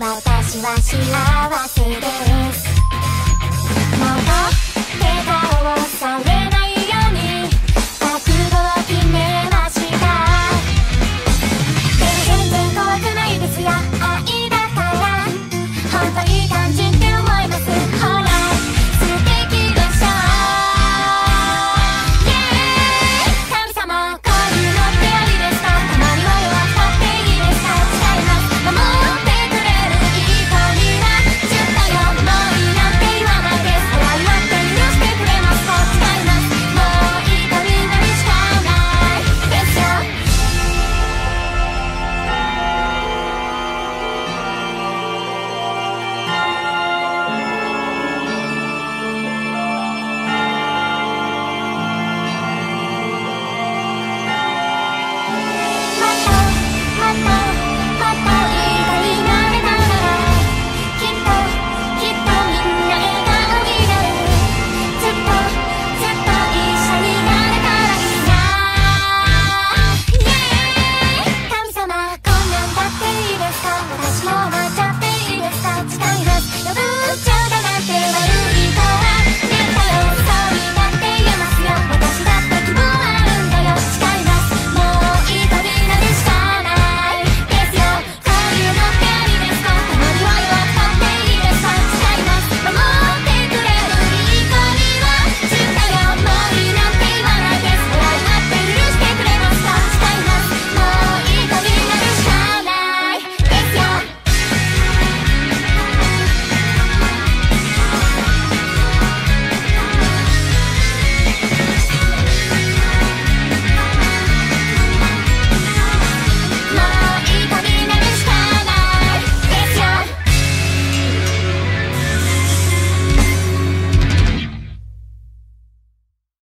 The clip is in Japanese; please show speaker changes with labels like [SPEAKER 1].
[SPEAKER 1] 私は幸せで